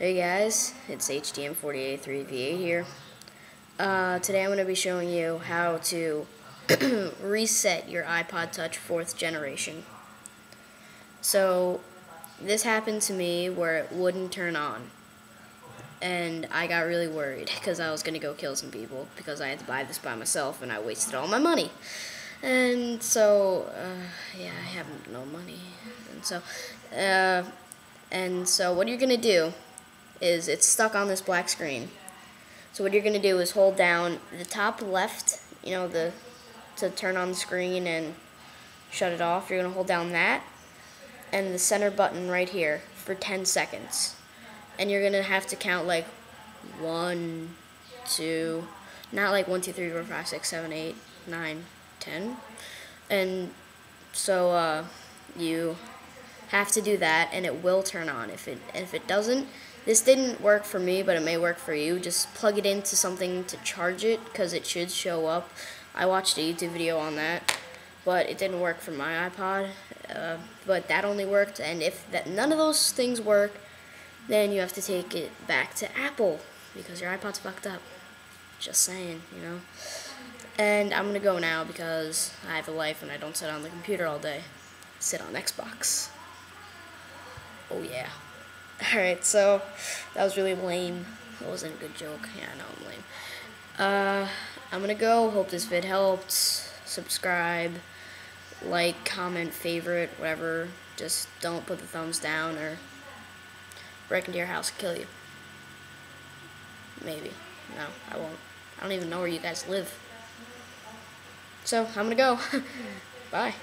Hey guys, it's HDM40A3v8 here. Uh, today I'm going to be showing you how to reset your iPod Touch 4th generation. So, this happened to me where it wouldn't turn on. And I got really worried because I was going to go kill some people because I had to buy this by myself and I wasted all my money. And so, uh, yeah, I have no money. And so, uh, and so what are you're going to do is it's stuck on this black screen. So what you're going to do is hold down the top left, you know, the to turn on the screen and shut it off. You're going to hold down that and the center button right here for 10 seconds. And you're going to have to count like one, two, not like one, two, three, four, five, six, seven, eight, nine, ten. And so uh, you have to do that and it will turn on. If it if it doesn't, this didn't work for me, but it may work for you. Just plug it into something to charge it because it should show up. I watched a YouTube video on that, but it didn't work for my iPod. Uh, but that only worked, and if that none of those things work, then you have to take it back to Apple because your iPod's fucked up. Just saying, you know. And I'm gonna go now because I have a life and I don't sit on the computer all day. Sit on Xbox. Oh yeah. Alright, so that was really lame. That wasn't a good joke. Yeah, I know I'm lame. Uh, I'm gonna go. Hope this vid helped. Subscribe, like, comment, favorite, whatever. Just don't put the thumbs down or break into your house and kill you. Maybe. No, I won't. I don't even know where you guys live. So, I'm gonna go. Bye.